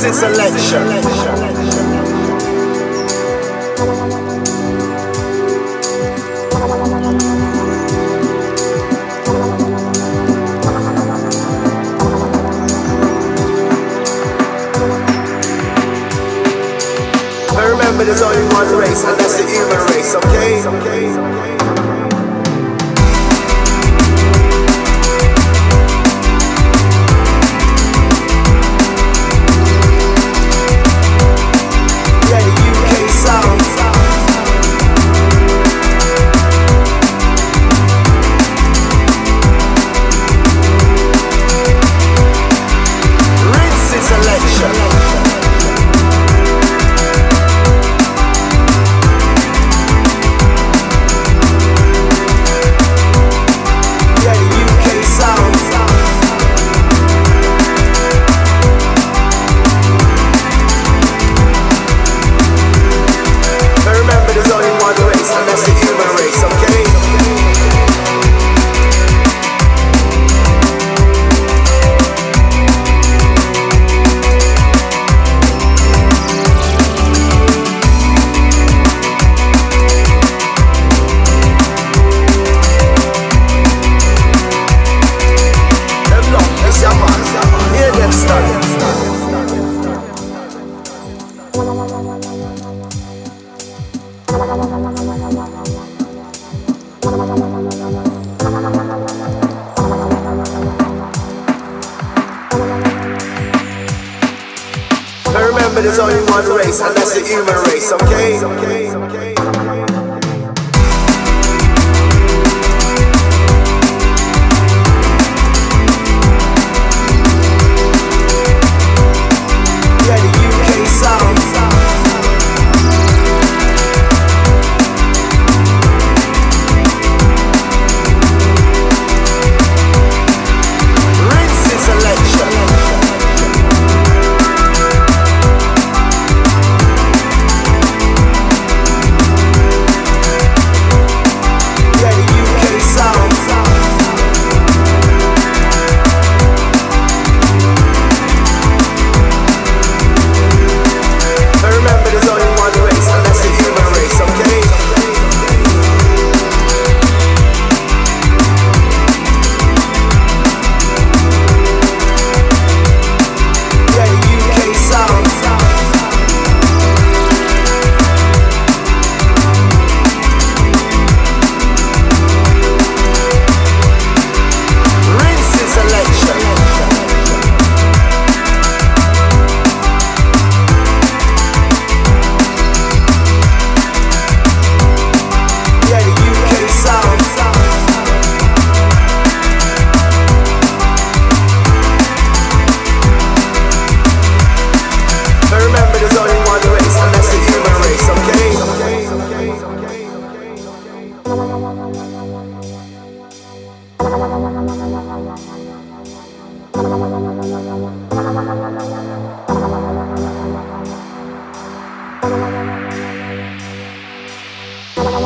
Rinse selection. Remember there's only one race and that's the human remember, there's only one race, and that's the human race, okay?